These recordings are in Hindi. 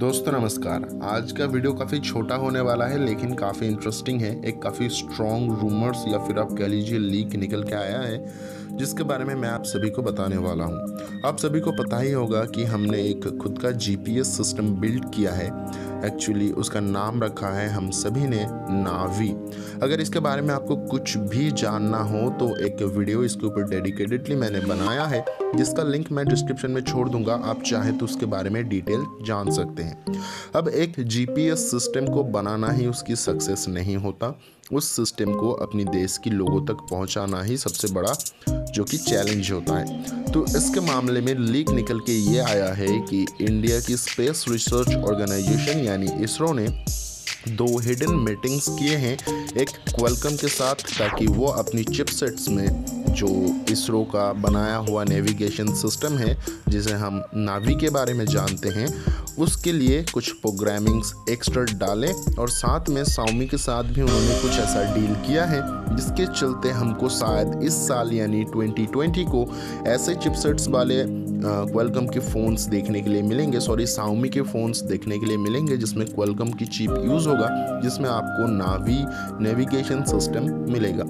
दोस्तों, नमस्कार। आज का वीडियो काफ़ी छोटा होने वाला है, लेकिन काफ़ी इंटरेस्टिंग है। एक काफ़ी स्ट्रॉन्ग रूमर्स या फिर आप कह लीजिए लीक निकल के आया है। जिसके बारे में मैं आप सभी को बताने वाला हूँ। आप सभी को पता ही होगा कि हमने एक खुद का जीपीएस सिस्टम बिल्ड किया है। एक्चुअली उसका नाम रखा है हम सभी ने नावी अगर इसके बारे में आपको कुछ भी जानना हो तो एक वीडियो इसके ऊपर डेडिकेटेडली मैंने बनाया है, जिसका लिंक मैं डिस्क्रिप्शन में छोड़ दूँगा। आप चाहे तो उसके बारे में डिटेल जान सकते हैं। अब एक जीपीएस सिस्टम को बनाना ही उसकी सक्सेस नहीं होता। उस सिस्टम को अपनी देश की लोगों तक पहुंचाना ही सबसे बड़ा जो कि चैलेंज होता है। तो इसके मामले में लीक निकल के ये आया है कि इंडिया की स्पेस रिसर्च ऑर्गेनाइजेशन यानी इसरो ने दो हिडन मीटिंग्स किए हैं, एक क्वेलकम के साथ ताकि वो अपनी चिपसेट्स में जो इसरो का बनाया हुआ नेविगेशन सिस्टम है, जिसे हम नावी के बारे में जानते हैं उसके लिए कुछ प्रोग्रामिंग्स एक्स्ट्रा डालें और साथ में साउमी के साथ भी उन्होंने कुछ ऐसा डील किया है, जिसके चलते हमको शायद इस साल यानी 2020 को ऐसे चिपसेट्स वाले क्वेलकम के फ़ोन्स देखने के लिए मिलेंगे। सॉरी साउमी के फ़ोन्स देखने के लिए मिलेंगे, जिसमें क्वेलकम की चिप यूज़ होगा, जिसमें आपको नावी नेविगेशन सिस्टम मिलेगा।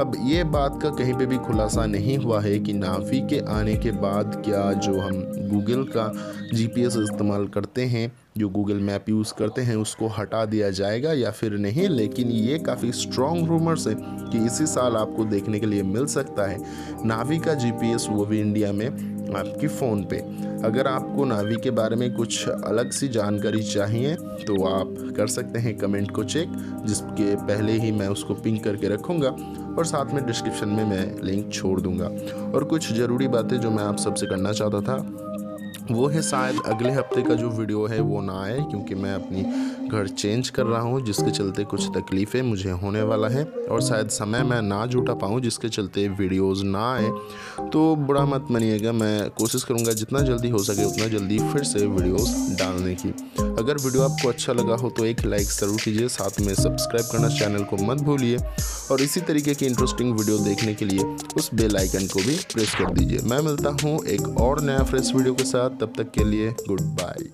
अब ये बात का कहीं पे भी खुलासा नहीं हुआ है कि नावी के आने के बाद क्या जो हम गूगल का जीपीएस इस्तेमाल करते हैं, जो गूगल मैप यूज़ करते हैं, उसको हटा दिया जाएगा या फिर नहीं, लेकिन ये काफ़ी स्ट्रॉन्ग रूमर्स है कि इसी साल आपको देखने के लिए मिल सकता है नावी का जीपीएस वो भी इंडिया में आपकी फ़ोन पे। अगर आपको नावी के बारे में कुछ अलग सी जानकारी चाहिए तो आप कर सकते हैं कमेंट को चेक जिसके पहले ही मैं उसको पिंक करके रखूँगा और साथ में डिस्क्रिप्शन में मैं लिंक छोड़ दूँगा। और कुछ ज़रूरी बातें जो मैं आप सबसे करना चाहता था वो है शायद अगले हफ़्ते का जो वीडियो है, वो ना आए, क्योंकि मैं अपनी घर चेंज कर रहा हूँ, जिसके चलते कुछ तकलीफ़ें मुझे होने वाला है और शायद समय मैं ना जुटा पाऊँ, जिसके चलते वीडियोस ना आए। तो बुरा मत मानिएगा, मैं कोशिश करूँगा जितना जल्दी हो सके, उतना जल्दी फिर से वीडियोस डालने की। अगर वीडियो आपको अच्छा लगा हो तो एक लाइक ज़रूर कीजिए, साथ में सब्सक्राइब करना चैनल को मत भूलिए और इसी तरीके की इंटरेस्टिंग वीडियो देखने के लिए उस बेल आइकन को भी प्रेस कर दीजिए। मैं मिलता हूँ एक और नया फ्रेश वीडियो के साथ। तब तक के लिए गुड बाय